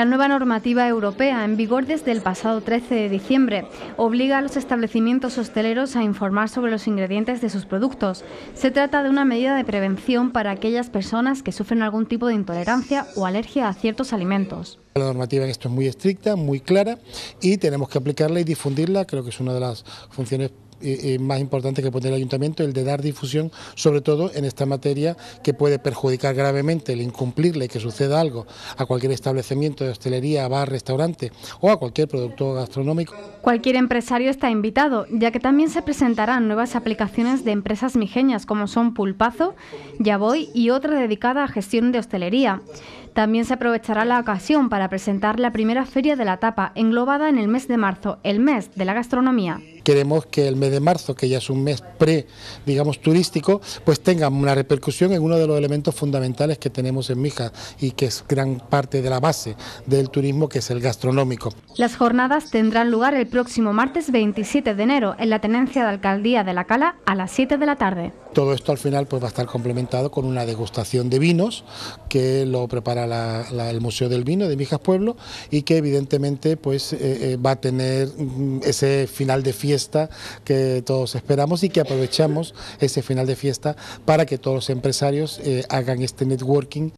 La nueva normativa europea, en vigor desde el pasado 13 de diciembre, obliga a los establecimientos hosteleros a informar sobre los ingredientes de sus productos. Se trata de una medida de prevención para aquellas personas que sufren algún tipo de intolerancia o alergia a ciertos alimentos. La normativa en esto es muy estricta, muy clara y tenemos que aplicarla y difundirla, creo que es una de las funciones eh, eh, más importante que pone el ayuntamiento, el de dar difusión, sobre todo en esta materia que puede perjudicar gravemente el incumplirle que suceda algo a cualquier establecimiento de hostelería, bar, restaurante o a cualquier producto gastronómico. Cualquier empresario está invitado, ya que también se presentarán nuevas aplicaciones de empresas mijeñas como son Pulpazo, Voy y otra dedicada a gestión de hostelería. También se aprovechará la ocasión para presentar la primera feria de la tapa, englobada en el mes de marzo, el mes de la gastronomía. Queremos que el mes de marzo, que ya es un mes pre, digamos, turístico, pues tenga una repercusión en uno de los elementos fundamentales que tenemos en Mija y que es gran parte de la base del turismo, que es el gastronómico. Las jornadas tendrán lugar el próximo martes 27 de enero en la Tenencia de Alcaldía de La Cala a las 7 de la tarde. Todo esto al final pues va a estar complementado con una degustación de vinos que lo prepara el Museo del Vino de Mijas Pueblo y que evidentemente pues eh, eh, va a tener mm, ese final de fiesta que todos esperamos y que aprovechamos ese final de fiesta para que todos los empresarios eh, hagan este networking